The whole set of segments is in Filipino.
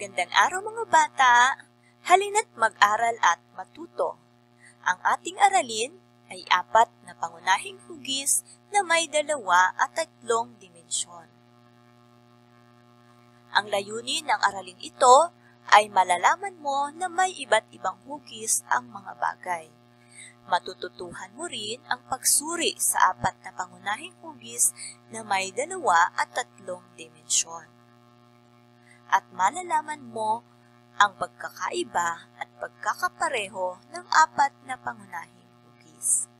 Magandang araw mga bata! Halina't mag-aral at matuto. Ang ating aralin ay apat na pangunahing hugis na may dalawa at tatlong dimensyon. Ang layunin ng aralin ito ay malalaman mo na may iba't ibang hugis ang mga bagay. Matututuhan mo rin ang pagsuri sa apat na pangunahing hugis na may dalawa at tatlong dimensyon. At malalaman mo ang pagkakaiba at pagkakapareho ng apat na pangunahing hugis.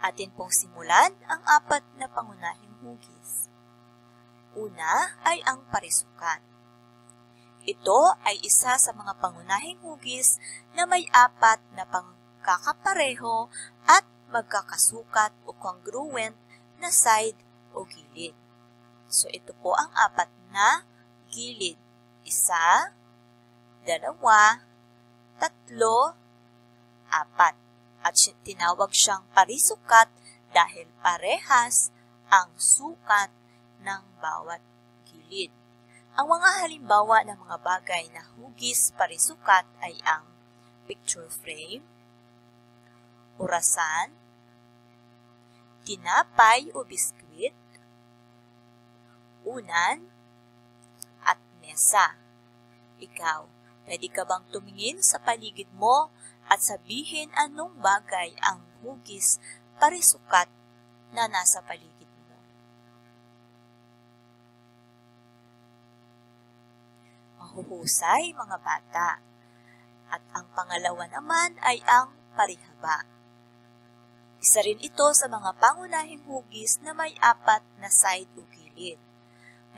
Atin pong simulan ang apat na pangunahing hugis. Una ay ang parisukat. Ito ay isa sa mga pangunahing hugis na may apat na pangkakapareho at magkakasukat o congruent na side o gilid. So ito po ang apat na gilid. Isa, dalawa, tatlo, apat. At tinawag siyang parisukat dahil parehas ang sukat ng bawat gilid. Ang mga halimbawa ng mga bagay na hugis parisukat ay ang picture frame, orasan, tinapay o biskwit, unan, at mesa. Ikaw, pwede ka bang tumingin sa paligid mo at sabihin anong bagay ang hugis parisukat na nasa paligid mahuhusay mga bata. At ang pangalawa naman ay ang parihaba. Isa rin ito sa mga pangunahing hugis na may apat na side o gilid.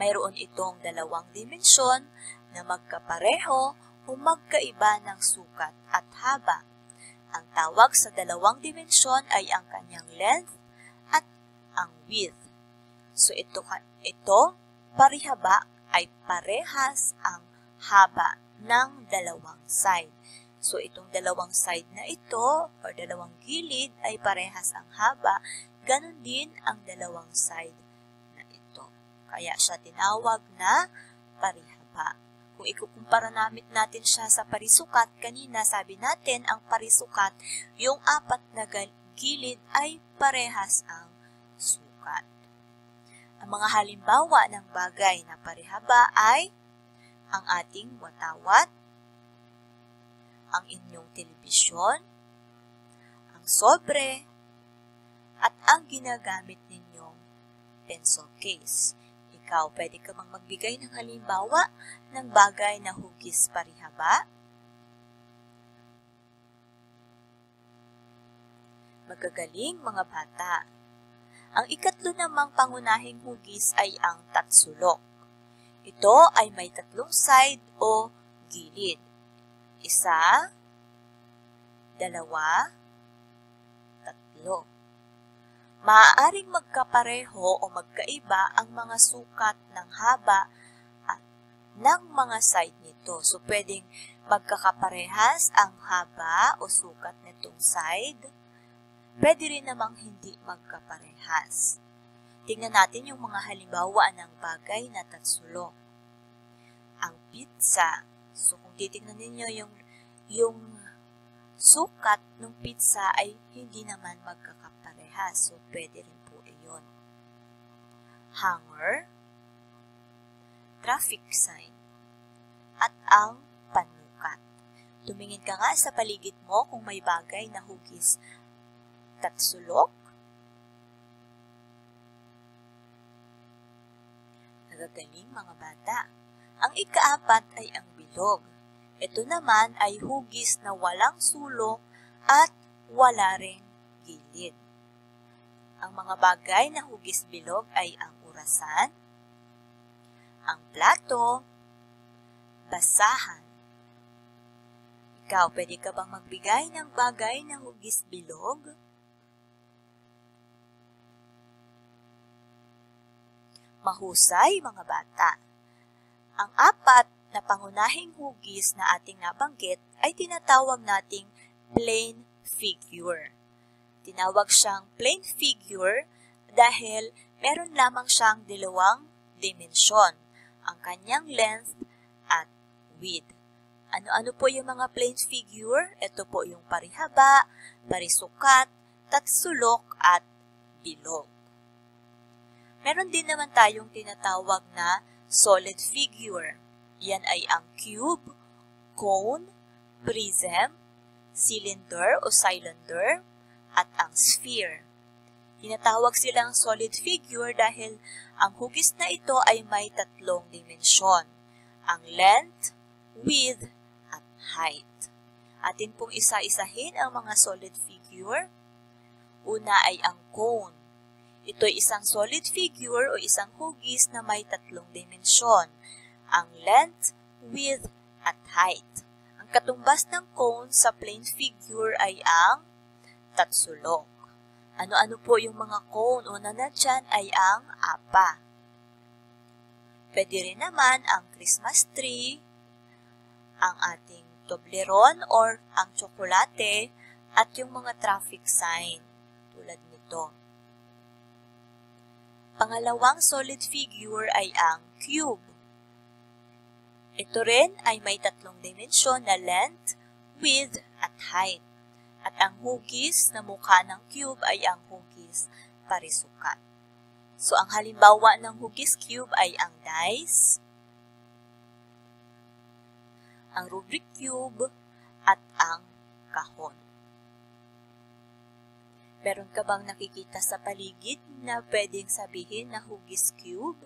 Mayroon itong dalawang dimensyon na magkapareho o magkaiba ng sukat at haba. Ang tawag sa dalawang dimensyon ay ang kanyang length at ang width. So ito, ito parihaba ay parehas ang haba ng dalawang side. So, itong dalawang side na ito, or dalawang gilid, ay parehas ang haba. Ganon din ang dalawang side. Kaya siya tinawag na parihaba. Kung ikukumpara namin natin siya sa parisukat, kanina sabi natin ang parisukat, yung apat na gilid ay parehas ang sukat. Ang mga halimbawa ng bagay na parihaba ay ang ating watawat, ang inyong telebisyon, ang sobre, at ang ginagamit ninyong pencil case. Ikaw, pwede ka mang magbigay ng halimbawa ng bagay na hugis parihaba? Magagaling mga bata. Ang ikatlo namang pangunahing hugis ay ang tatsulok. Ito ay may tatlong side o gilid. Isa, dalawa, tatlo. Maaaring magkapareho o magkaiba ang mga sukat ng haba at ng mga side nito. So, pwedeng magkakaparehas ang haba o sukat nitong side. Pwede rin namang hindi magkaparehas. Tingnan natin yung mga halimbawa ng bagay na tatsulok. Ang pizza. So, kung titingnan ninyo yung, yung sukat ng pizza ay hindi naman magkakaparehas. So, pwede rin po iyon. Hanger, traffic sign, at ang panukat. Tumingin ka nga sa paligid mo kung may bagay na hugis tatsulok Nagagaling mga bata. Ang ikaapat ay ang bilog. Ito naman ay hugis na walang sulok at wala ring gilid. Ang mga bagay na hugis bilog ay ang urasan, ang plato, basahan. Ikaw, pwede ka bang magbigay ng bagay na hugis bilog? Mahusay, mga bata. Ang apat na pangunahing hugis na ating nabanggit ay tinatawag nating plane figure. Tinawag siyang plane figure dahil meron lamang siyang dalawang dimensyon. ang kanyang length at width. Ano-ano po yung mga plane figure? Ito po yung parihaba, parisukat, tatsulok, at bilog. Meron din naman tayong tinatawag na solid figure. Yan ay ang cube, cone, prism, cylinder o cylinder, at ang sphere. Tinatawag silang solid figure dahil ang hugis na ito ay may tatlong dimensyon. Ang length, width, at height. Atin pong isa-isahin ang mga solid figure. Una ay ang cone. Ito ay isang solid figure o isang hugis na may tatlong dimensyon. Ang length, width, at height. Ang katumbas ng cone sa plane figure ay ang tatsulok. Ano-ano po yung mga cone? Una na dyan ay ang apa. Pwede rin naman ang Christmas tree, ang ating Toblerone or ang tsokolate, at yung mga traffic sign tulad nito. Pangalawang solid figure ay ang cube. Ito rin ay may tatlong dimensyon na length, width, at height. At ang hugis na mukha ng cube ay ang hugis parisukat. So, ang halimbawa ng hugis cube ay ang dice, ang rubric cube, at ang kahon. Meron ka bang nakikita sa paligid na pwedeng sabihin na hugis cube?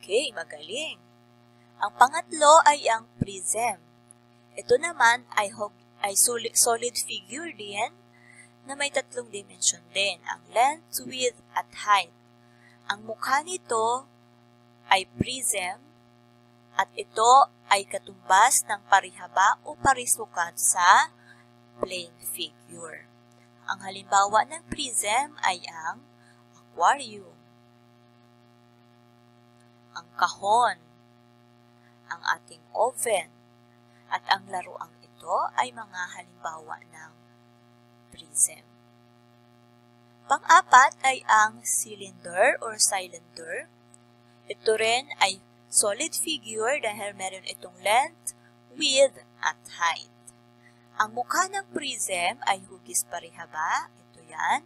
Okay, magaling. Ang pangatlo ay ang prism. Ito naman ay, ay solid figure din na may tatlong dimensyon din, ang length, width, at height. Ang mukha nito ay prism at ito ay katumbas ng parihaba o parisukat sa plane figure. Ang halimbawa ng prism ay ang aquarium, ang kahon, ang ating oven, at ang laruang ito ay mga halimbawa ng prism. Pang-apat ay ang cylinder or cylinder. Ito rin ay solid figure dahil meron itong length, width, at height. Ang mukha ng prism ay hugis parihaba. Ito yan.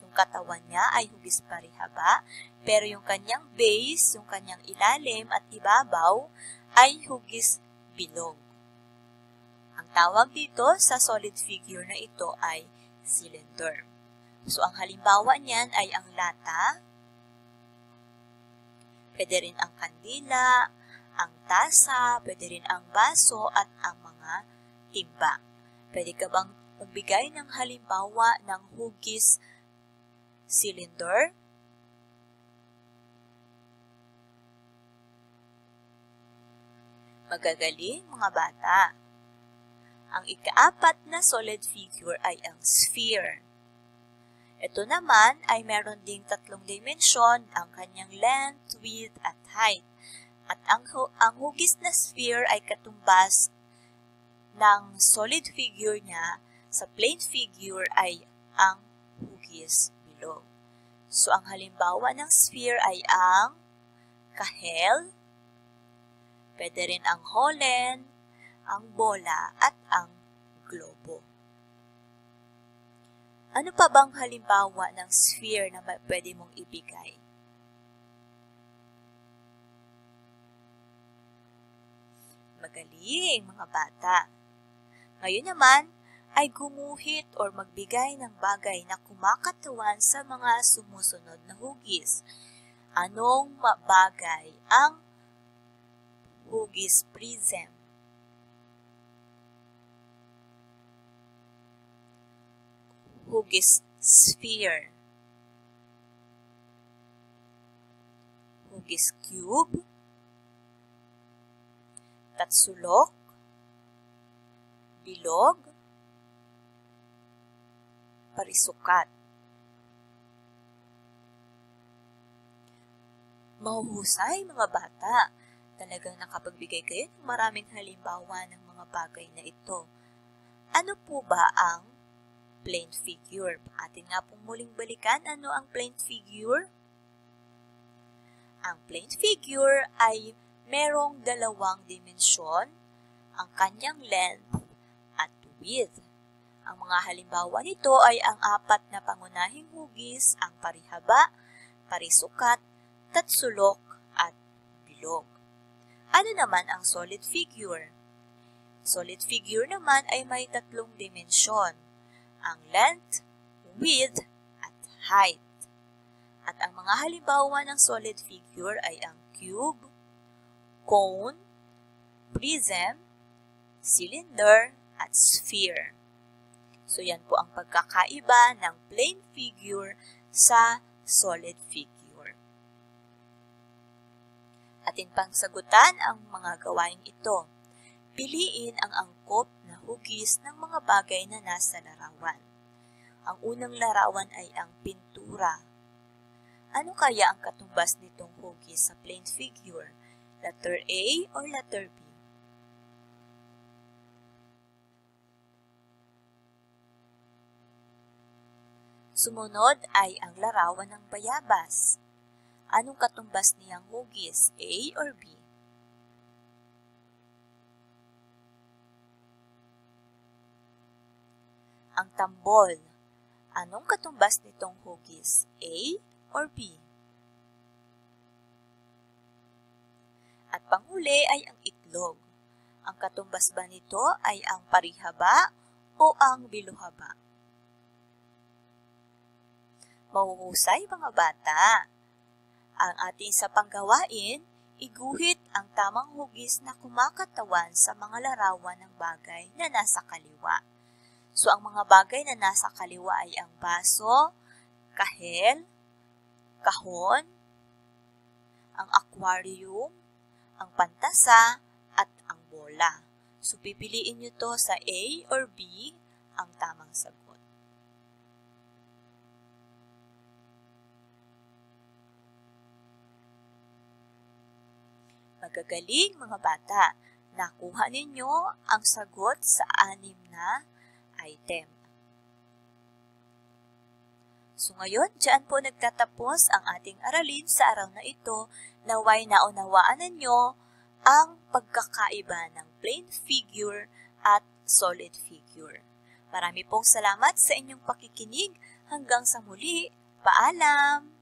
Yung katawan niya ay hugis parihaba. Pero yung kanyang base, yung kanyang ilalim at ibabaw ay hugis bilog. Ang tawag dito sa solid figure na ito ay cylinder. So, ang halimbawa niyan ay ang lata, Pwede rin ang kandila, ang tasa, pwede rin ang baso at ang mga timba. Pwede ka bang magbigay ng halimbawa ng hugis cylinder? Magagaling mga bata. Ang ikaapat na solid figure ay ang sphere. Ito naman ay meron ding tatlong dimensyon, ang kanyang length, width, at height. At ang, ang hugis na sphere ay katumbas ng solid figure niya sa plane figure ay ang hugis below. So, ang halimbawa ng sphere ay ang kahel, pwede rin ang holen, ang bola, at ang globo. Ano pa bang halimbawa ng sphere na pwede mong ibigay? Magaling, mga bata. Ngayon naman, ay gumuhit or magbigay ng bagay na kumakatawan sa mga sumusunod na hugis. Anong bagay ang hugis prism? hugis sphere, hugis cube, tatsulok, bilog, parisukat. Mahuhusay mga bata. Talagang nakapagbigay kayo ng maraming halimbawa ng mga bagay na ito. Ano po ba ang plane figure. Atin nga pong muling balikan ano ang plane figure. Ang plane figure ay merong dalawang dimensyon, ang kanyang length at width. Ang mga halimbawa nito ay ang apat na pangunahing hugis, ang parihaba, parisukat, tatsulok, at bilog. Ano naman ang solid figure? Solid figure naman ay may tatlong dimensyon, ang length, width, at height. At ang mga halimbawa ng solid figure ay ang cube, cone, prism, cylinder, at sphere. So yan po ang pagkakaiba ng plane figure sa solid figure. Atin pang sagutan ang mga gawain ito. Piliin ang angkop na hugis ng mga bagay na nasa larawan. Ang unang larawan ay ang pintura. Ano kaya ang katumbas nitong hugis sa plane figure? Letter A or letter B? Sumunod ay ang larawan ng bayabas. Anong katumbas niyang hugis, A or B? Ang tambol. Anong katumbas nitong hugis, A or B? At panghuli ay ang itlog. Ang katumbas ba nito ay ang parihaba o ang biluhaba? Mahuhusay mga bata. Ang ating sa panggawain, iguhit ang tamang hugis na kumakatawan sa mga larawan ng bagay na nasa kaliwa. So, ang mga bagay na nasa kaliwa ay ang baso, kahel, kahon, ang aquarium, ang pantasa, at ang bola. So, pipiliin nyo to sa A or B ang tamang sagot. Magagaling mga bata, nakuha ninyo ang sagot sa anim na item. So ngayon, dyan po nagtatapos ang ating aralin sa araw na ito. Naway naunawaan ninyo ang pagkakaiba ng plane figure at solid figure. Marami pong salamat sa inyong pakikinig. Hanggang sa muli, paalam!